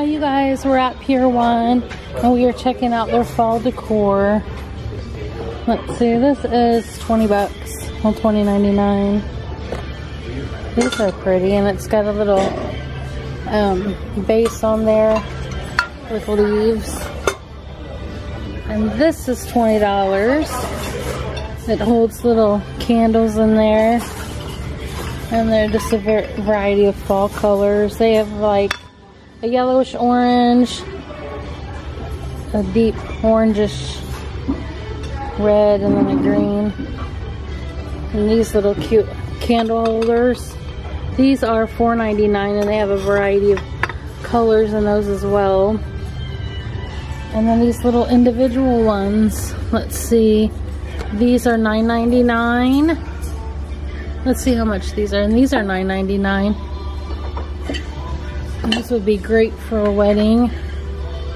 Hi you guys, we're at Pier 1 and we are checking out their fall decor. Let's see, this is 20 bucks, well 20.99. These are pretty and it's got a little um, base on there with leaves. And this is $20. It holds little candles in there. And they're just a variety of fall colors. They have like a yellowish orange, a deep orangish red, and then a green. And these little cute candle holders. These are $4.99 and they have a variety of colors in those as well. And then these little individual ones. Let's see. These are $9.99. Let's see how much these are. And these are $9.99. This would be great for a wedding.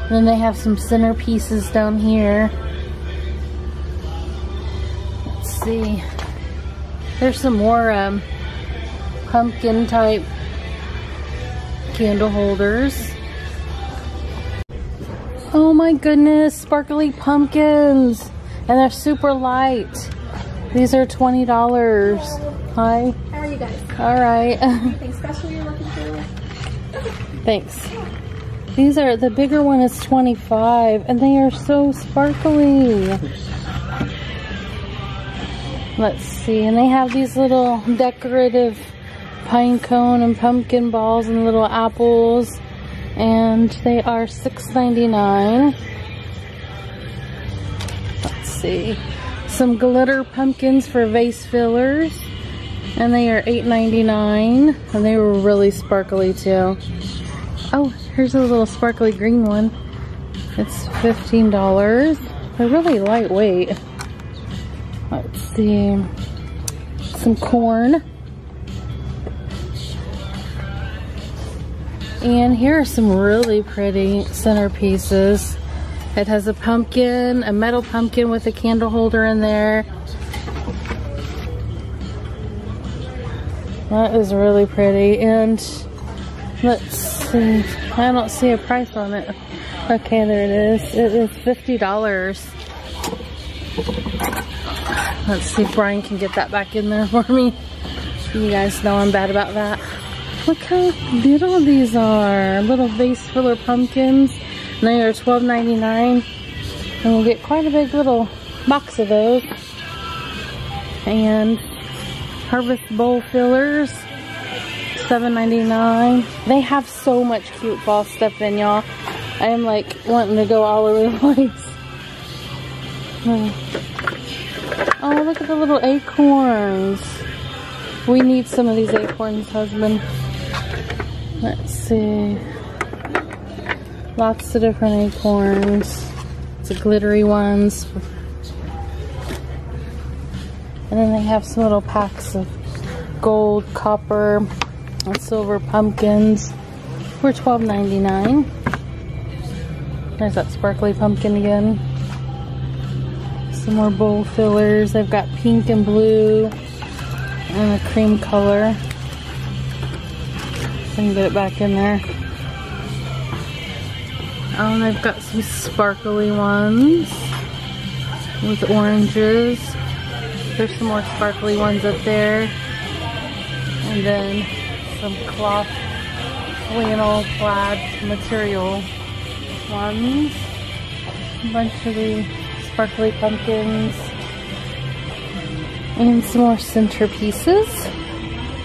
Then they have some centerpieces down here. Let's see. There's some more um, pumpkin type candle holders. Oh my goodness, sparkly pumpkins. And they're super light. These are $20. Hi. How are you guys? All right. Anything special you're looking for? Thanks. These are, the bigger one is 25 and they are so sparkly. Let's see, and they have these little decorative pine cone and pumpkin balls and little apples and they are $6.99. Let's see, some glitter pumpkins for vase fillers and they are $8.99 and they were really sparkly too. Oh, here's a little sparkly green one. It's $15. They're really lightweight. Let's see. Some corn. And here are some really pretty centerpieces. It has a pumpkin, a metal pumpkin with a candle holder in there. That is really pretty. And let's see. I don't see a price on it. Okay, there it is. It is $50. Let's see if Brian can get that back in there for me. You guys know I'm bad about that. Look how little these are. Little vase filler pumpkins. And they are $12.99. And we'll get quite a big little box of those. And harvest bowl fillers. $7.99. They have so much cute fall stuff in y'all. I am like wanting to go all over the place. Oh, look at the little acorns. We need some of these acorns, husband. Let's see. Lots of different acorns. The glittery ones. And then they have some little packs of gold, copper, silver pumpkins for $12.99. There's that sparkly pumpkin again. Some more bowl fillers. I've got pink and blue and a cream color. Can get it back in there. Oh, and they've got some sparkly ones with oranges. There's some more sparkly ones up there. And then some cloth flannel plaid material ones. A bunch of the sparkly pumpkins. And some more centerpieces.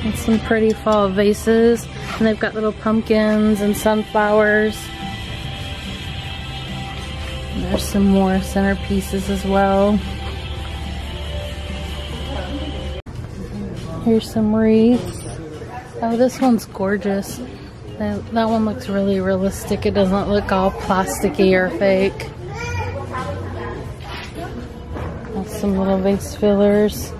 And some pretty fall vases. And they've got little pumpkins and sunflowers. And there's some more centerpieces as well. Here's some wreaths. Oh, this one's gorgeous. That, that one looks really realistic. It doesn't look all plasticky or fake. Some little vase fillers.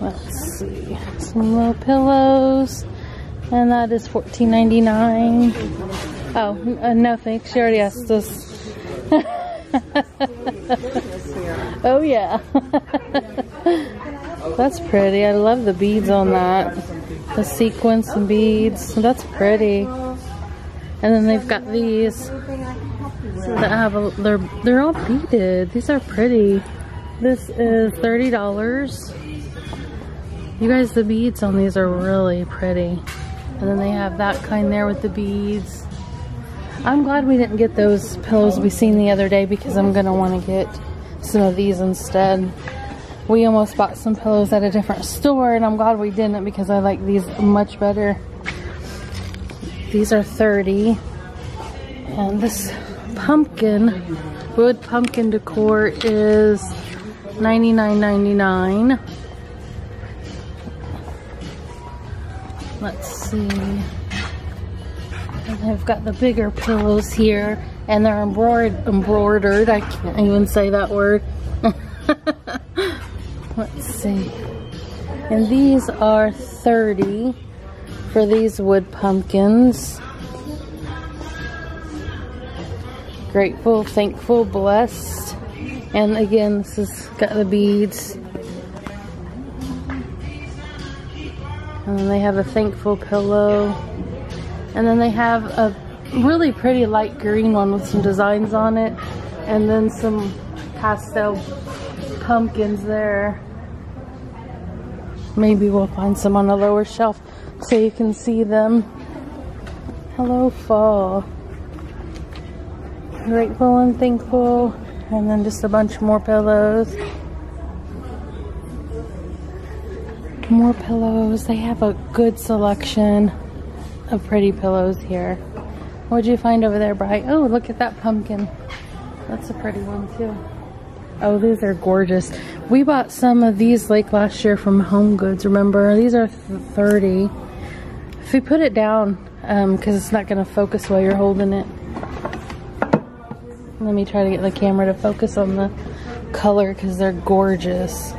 Let's see. Some little pillows. And that is $14.99. Oh, uh, no thanks. She already asked us. oh, yeah. That's pretty. I love the beads on that. the sequins and beads. That's pretty. And then they've got these that have a, they're they're all beaded. These are pretty. This is thirty dollars. You guys, the beads on these are really pretty. And then they have that kind there with the beads. I'm glad we didn't get those pillows we seen the other day because I'm gonna want to get some of these instead. We almost bought some pillows at a different store and I'm glad we didn't because I like these much better. These are 30 and this pumpkin, wood pumpkin decor is $99.99. Let's see. And I've got the bigger pillows here and they're embroidered, embroidered. I can't even say that word. Let's see. And these are 30 for these wood pumpkins. Grateful, thankful, blessed. And again, this has got the beads. And then they have a thankful pillow. And then they have a really pretty light green one with some designs on it. And then some pastel pumpkins there. Maybe we'll find some on a lower shelf so you can see them. Hello, fall. Grateful and thankful. And then just a bunch more pillows. More pillows. They have a good selection of pretty pillows here. What'd you find over there, Bri? Oh, look at that pumpkin. That's a pretty one, too. Oh, these are gorgeous. We bought some of these like last year from Home Goods, remember? These are 30 If we put it down, because um, it's not going to focus while you're holding it. Let me try to get the camera to focus on the color because they're gorgeous.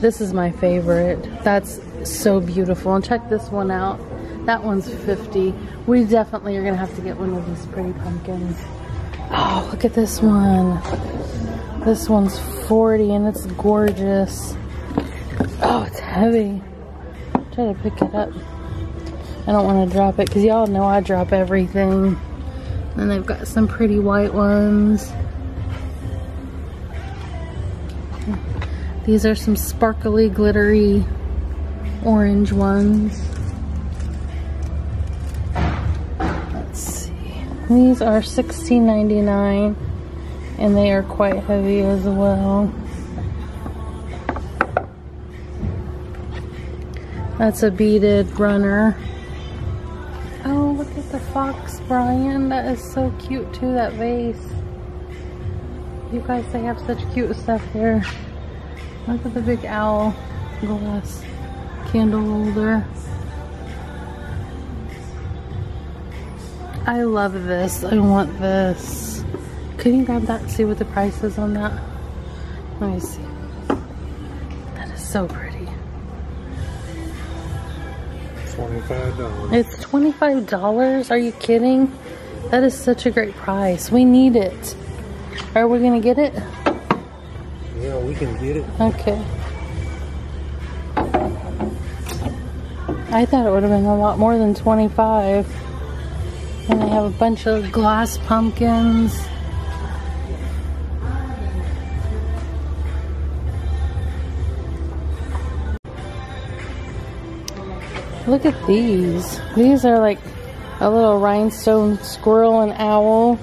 This is my favorite. That's so beautiful. And check this one out. That one's 50 We definitely are going to have to get one of these pretty pumpkins. Oh, look at this one. This one's 40 and it's gorgeous. Oh, it's heavy. Try to pick it up. I don't want to drop it because y'all know I drop everything. And they've got some pretty white ones. These are some sparkly, glittery orange ones. Let's see. These are $16.99 and they are quite heavy as well. That's a beaded runner. Oh, look at the fox, Brian. That is so cute too, that vase. You guys, they have such cute stuff here. Look at the big owl glass candle holder. I love this. I want this. Can you grab that and see what the price is on that? Let me see. That is so pretty. $25. It's $25? Are you kidding? That is such a great price. We need it. Are we going to get it? Yeah, we can get it. Okay. I thought it would have been a lot more than 25 And they have a bunch of glass pumpkins. Look at these. These are like a little rhinestone squirrel and owl.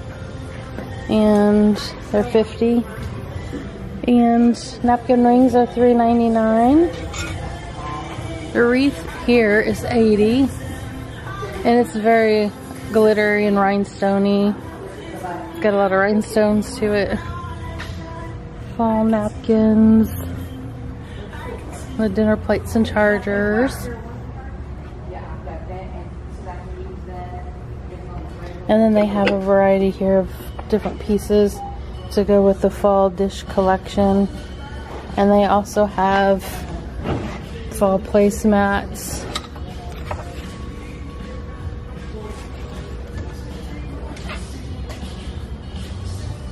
And they're 50 And napkin rings are $3.99. The wreath here is 80 And it's very glittery and rhinestoney. It's got a lot of rhinestones to it. Fall napkins. The dinner plates and chargers. And then they have a variety here of different pieces to go with the fall dish collection. And they also have fall placemats.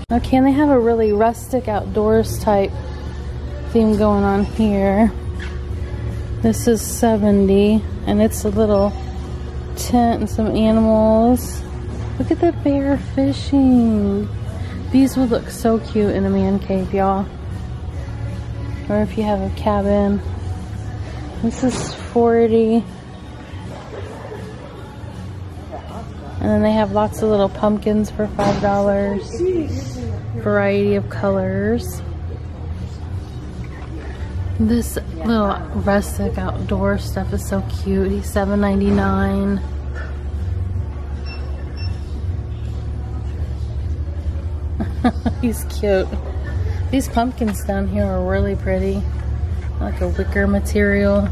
Now can they have a really rustic outdoors type theme going on here. This is 70 and it's a little tent and some animals. Look at the bear fishing. These would look so cute in a man cave, y'all. Or if you have a cabin. This is 40. And then they have lots of little pumpkins for $5. Variety of colors. This little rustic outdoor stuff is so cute. He's $7.99. He's cute. These pumpkins down here are really pretty. Like a wicker material.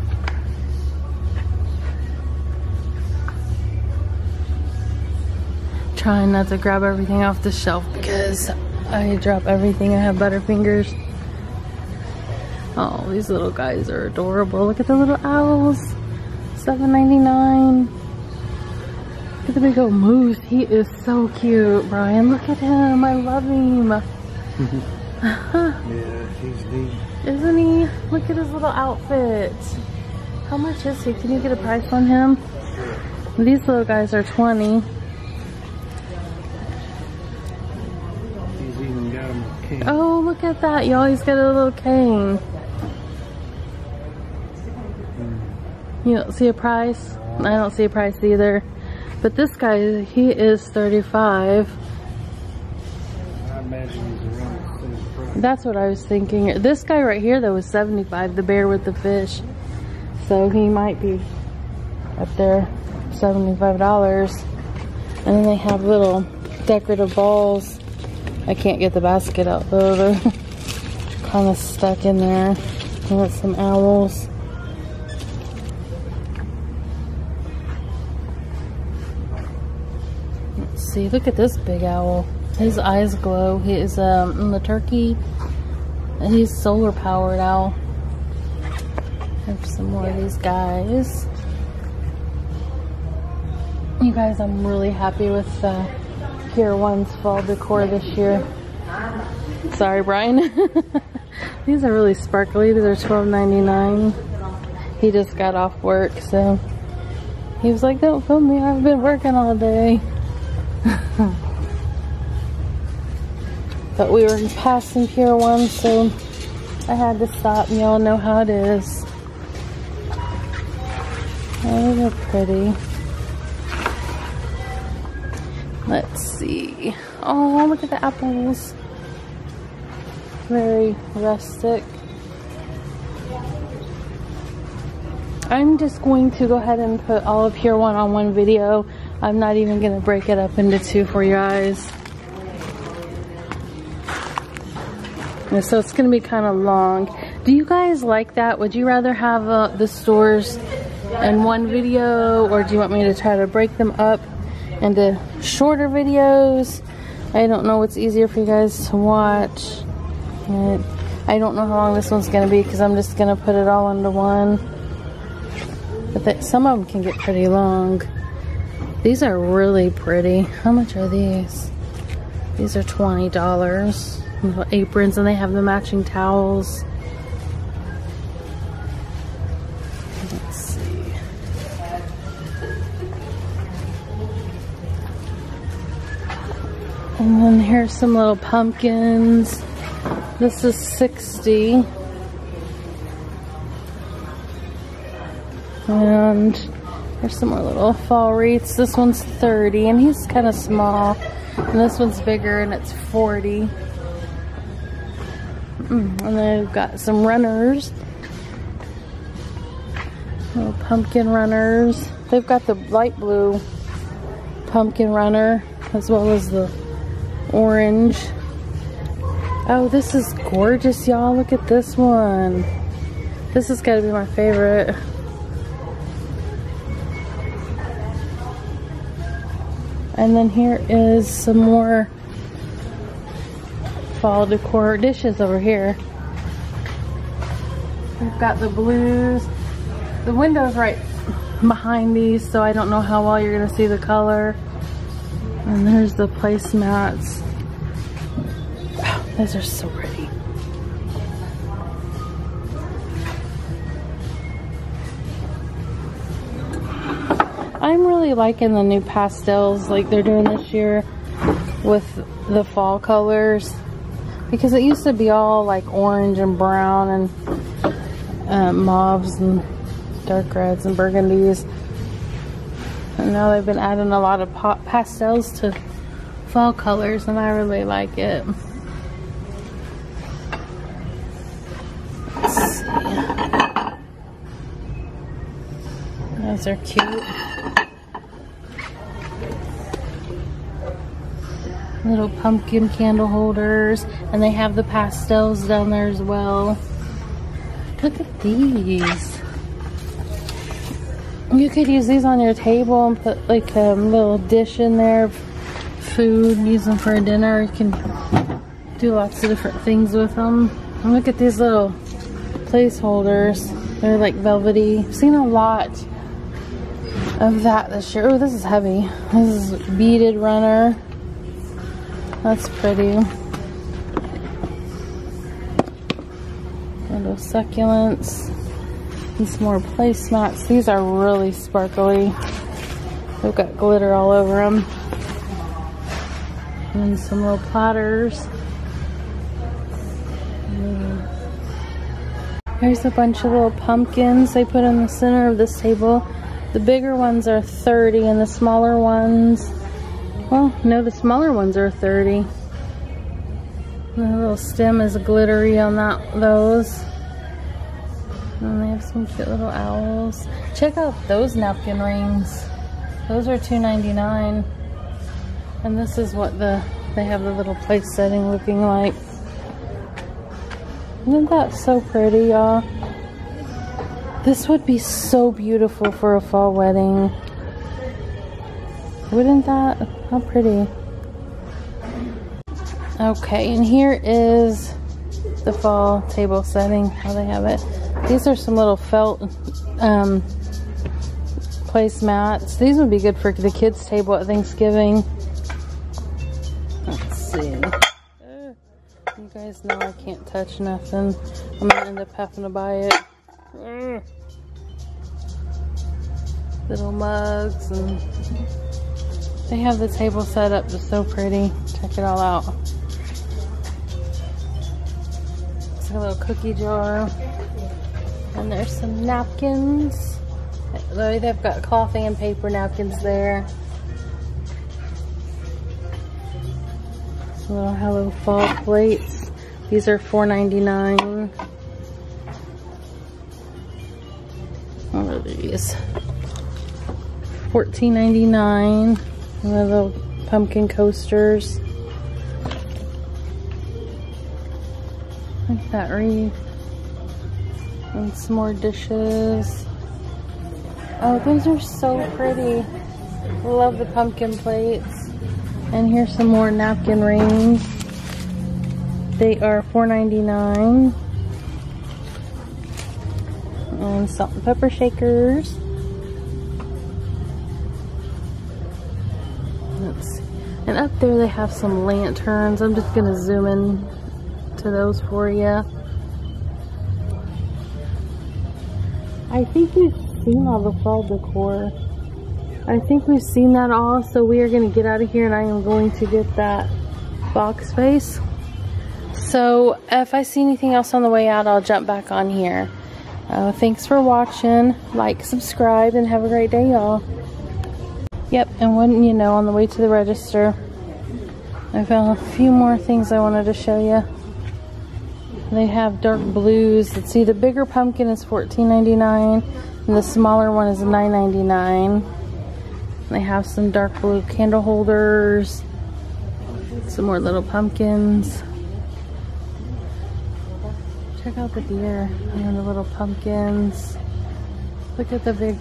Trying not to grab everything off the shelf because I drop everything. I have butterfingers. Oh, these little guys are adorable. Look at the little owls. $7.99. Look at the big old moose. He is so cute, Brian. Look at him. I love him. yeah, he's neat. Isn't he? Look at his little outfit. How much is he? Can you get a price on him? These little guys are 20. He's even got him a cane. Oh, look at that, y'all. He's got a little cane. Hmm. You don't see a price? I don't see a price either. But this guy, he is 35. I imagine he's around the same price. That's what I was thinking. This guy right here, though, was 75, the bear with the fish. So he might be up there, $75. And then they have little decorative balls. I can't get the basket out though. They're kind of stuck in there. And got some owls. See. Look at this big owl. His eyes glow. He is um, the turkey. He's solar powered owl. Have some more of these guys. You guys, I'm really happy with uh, Pier 1's fall decor this year. Sorry, Brian. These are really sparkly. These are $12.99. He just got off work, so he was like, don't film me. I've been working all day. but we were passing Pier 1, so I had to stop. and Y'all know how it is. Oh, they're pretty. Let's see. Oh, look at the apples. Very rustic. I'm just going to go ahead and put all of Pier 1 on one video. I'm not even to break it up into two for you guys. And so it's to be kind of long. Do you guys like that? Would you rather have uh, the stores in one video or do you want me to try to break them up into shorter videos? I don't know what's easier for you guys to watch. I don't know how long this one's to be because I'm just to put it all into one. But the, some of them can get pretty long. These are really pretty. How much are these? These are $20. Little aprons and they have the matching towels. Let's see. And then here's some little pumpkins. This is 60. And there's some more little fall wreaths. This one's 30 and he's kind of small. And this one's bigger and it's 40. Mm, and they've got some runners. Little pumpkin runners. They've got the light blue pumpkin runner as well as the orange. Oh, this is gorgeous, y'all. Look at this one. This has got to be my favorite. And then here is some more fall decor dishes over here. We've got the blues. The window's right behind these, so I don't know how well you're to see the color. And there's the placemats. Wow, those are so pretty. I'm really liking the new pastels like they're doing this year with the fall colors because it used to be all like orange and brown and uh, mauves and dark reds and burgundies and now they've been adding a lot of pastels to fall colors and I really like it. Those are cute. Little pumpkin candle holders and they have the pastels down there as well. Look at these. You could use these on your table and put like a little dish in there food, use them for a dinner. You can do lots of different things with them. And look at these little placeholders. They're like velvety. I've seen a lot of that this year. Oh, this is heavy. This is beaded runner. That's pretty. Little succulents. And some more placemats. These are really sparkly. They've got glitter all over them. And some little platters. There's a bunch of little pumpkins they put in the center of this table. The bigger ones are 30 and the smaller ones, well, no, the smaller ones are 30. The little stem is glittery on that those. And they have some cute little owls. Check out those napkin rings. Those are $2.99. And this is what the they have the little place setting looking like. Isn't that so pretty, y'all? This would be so beautiful for a fall wedding. Wouldn't that? How pretty. Okay, and here is the fall table setting, how they have it. These are some little felt um, placemats. These would be good for the kids' table at Thanksgiving. Let's see. Uh, you guys know I can't touch nothing. I'm gonna end up having to buy it. Uh, little mugs and they have the table set up just so pretty. Check it all out. It's a little cookie jar. And there's some napkins. They've got coffee and paper napkins there. Little Hello Fall plates. These are $4.99. What are these? $14.99. Little pumpkin coasters. Like that wreath. And some more dishes. Oh, those are so pretty. Love the pumpkin plates. And here's some more napkin rings. They are $4.99. And salt and pepper shakers. And up there they have some lanterns. I'm just going to zoom in to those for you. I think we've seen all the fall decor. I think we've seen that all, so we are going to get out of here and I am going to get that box face. So if I see anything else on the way out, I'll jump back on here. Uh, thanks for watching. Like, subscribe, and have a great day, y'all. Yep, and wouldn't you know, on the way to the register, I found a few more things I wanted to show you. They have dark blues. Let's see, the bigger pumpkin is $14.99 and the smaller one is $9.99. They have some dark blue candle holders, some more little pumpkins. Check out the deer and the little pumpkins. Look at the big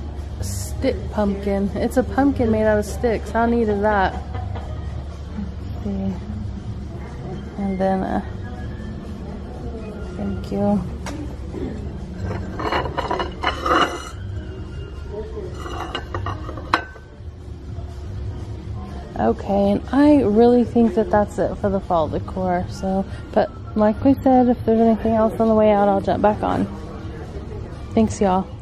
stick pumpkin. It's a pumpkin made out of sticks. How neat is that? And then uh, Thank you. Okay, and I really think that that's it for the fall decor. So, but like we said, if there's anything else on the way out, I'll jump back on. Thanks, y'all.